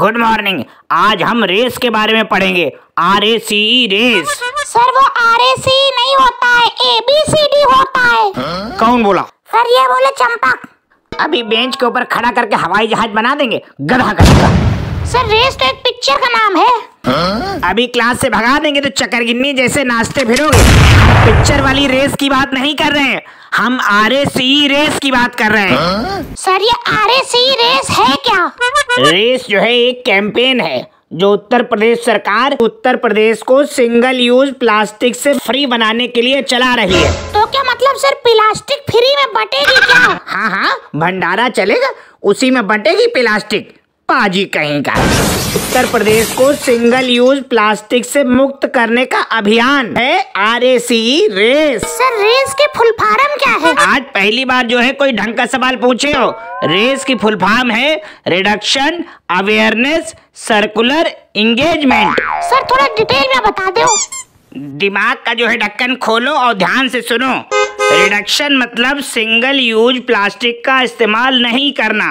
Good morning आज हम race के बारे में पढ़ेंगे. R A C race sir वो आर ए सी नहीं होता है ए बी सी डी होता है. कौन बोला? सर ये बोले चंपक अभी बेंच के ऊपर खड़ा करके हवाई जहाज़ बना देंगे? गधा करेगा सर रेस तो एक पिक्चर का नाम है. अभी क्लास से भगा देंगे तो चकरगिन्नी जैसे नाचते फिरोगे। पिक्चर वाली रेस की बात नहीं कर रहे हैं। हम आर ए सी रेस की बात कर रहे हैं। सर ये आर रेस है क्या? रेस जो है एक कैंपेन है जो उत्तर प्रदेश सरकार उत्तर प्रदेश को सिंगल यूज़ प्लास्टिक से फ्री बनाने के लिए चला रही है। तो क्या मतलब सर प्लास्टिक फ्री में बटेगी क्या? हाँ हाँ भंडारा चलेगा उसी में बटेगी प्लास्टिक पाजी कहीं का उत्तर प्रदेश को सिंगल यूज़ प्लास्टिक से मुक्त करने का अभियान है R A C race sir race के फुल फॉर्म क्या है? आज पहली बार जो है कोई ढंग का सवाल पूछे हो। रेस की फुल फॉर्म है reduction awareness circular engagement sir थोड़ा डिटेल में बता दो। दिमाग का जो है ढक्कन खोलो और ध्यान से सुनो। रिडक्शन मतलब सिंगल यूज़ प्लास्टिक का इस्तेमाल नहीं करना।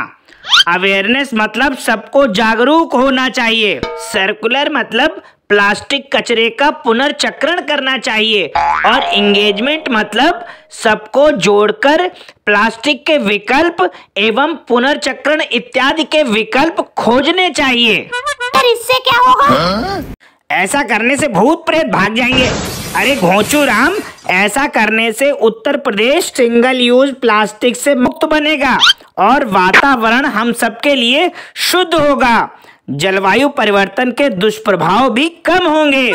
अवेयरनेस मतलब सबको जागरूक होना चाहिए। सर्कुलर मतलब प्लास्टिक कचरे का पुनर्चक्रण करना चाहिए। और इंगेजमेंट मतलब सबको जोड़कर प्लास्टिक के विकल्प एवं पुनर्चक्रण इत्यादि के विकल्प खोजने चाहिए। सर इससे क्या होगा? ऐसा करने से भूत प्रेत भाग जाएँगे। अरे घोचू राम ऐसा करने से Uttar Pradesh single use plastic से मुक्त बनेगा। और वातावरण हम सबके लिए शुद्ध होगा। जलवायु परिवर्तन के दुष्प्रभाव भी कम होंगे।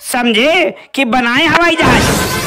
समझे कि बनाए हवाई जहाज़?